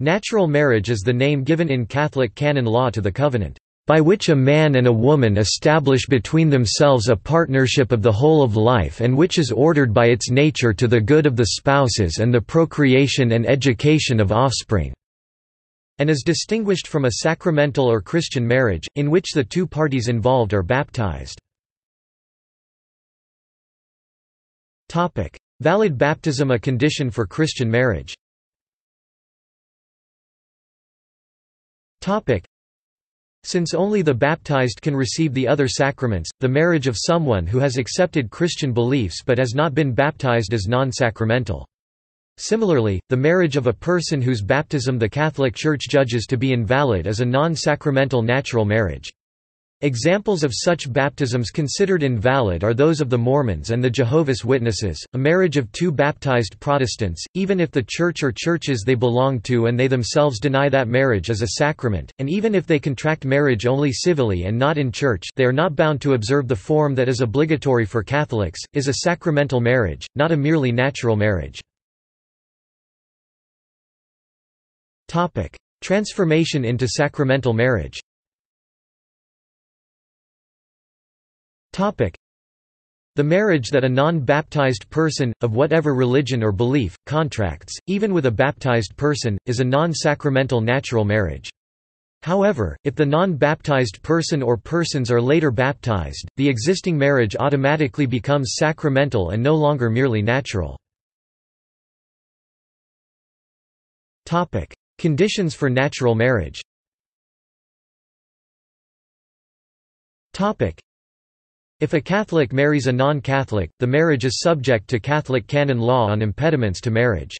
Natural marriage is the name given in Catholic canon law to the covenant, by which a man and a woman establish between themselves a partnership of the whole of life and which is ordered by its nature to the good of the spouses and the procreation and education of offspring and is distinguished from a sacramental or Christian marriage, in which the two parties involved are baptized. Valid baptism a condition for Christian marriage Since only the baptized can receive the other sacraments, the marriage of someone who has accepted Christian beliefs but has not been baptized is non-sacramental. Similarly, the marriage of a person whose baptism the Catholic Church judges to be invalid is a non-sacramental natural marriage. Examples of such baptisms considered invalid are those of the Mormons and the Jehovah's Witnesses, a marriage of two baptized Protestants, even if the church or churches they belong to and they themselves deny that marriage is a sacrament, and even if they contract marriage only civilly and not in church they are not bound to observe the form that is obligatory for Catholics, is a sacramental marriage, not a merely natural marriage. Transformation into sacramental marriage. The marriage that a non-baptized person, of whatever religion or belief, contracts, even with a baptized person, is a non-sacramental natural marriage. However, if the non-baptized person or persons are later baptized, the existing marriage automatically becomes sacramental and no longer merely natural. Topic: Conditions for natural marriage If a Catholic marries a non-Catholic, the marriage is subject to Catholic canon law on impediments to marriage.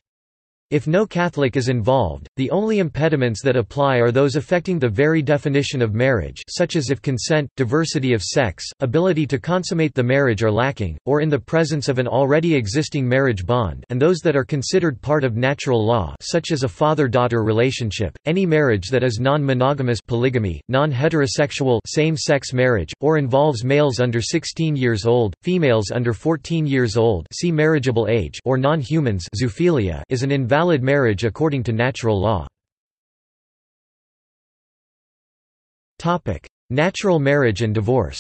If no Catholic is involved, the only impediments that apply are those affecting the very definition of marriage such as if consent, diversity of sex, ability to consummate the marriage are lacking, or in the presence of an already existing marriage bond and those that are considered part of natural law such as a father-daughter relationship, any marriage that is non-monogamous polygamy, non-heterosexual same-sex marriage, or involves males under 16 years old, females under 14 years old see marriageable age or non-humans is an invalid valid marriage according to natural law. Natural marriage and divorce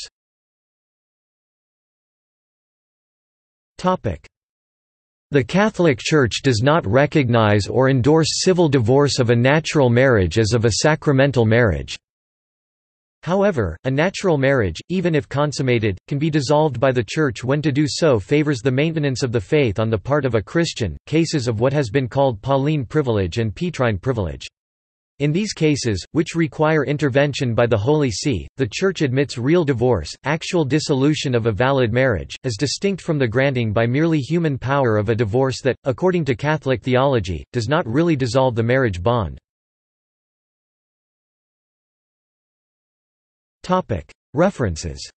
the Catholic Church does not recognize or endorse civil divorce of a natural marriage as of a sacramental marriage. However, a natural marriage, even if consummated, can be dissolved by the Church when to do so favors the maintenance of the faith on the part of a Christian. Cases of what has been called Pauline privilege and Petrine privilege. In these cases, which require intervention by the Holy See, the Church admits real divorce, actual dissolution of a valid marriage, as distinct from the granting by merely human power of a divorce that, according to Catholic theology, does not really dissolve the marriage bond. References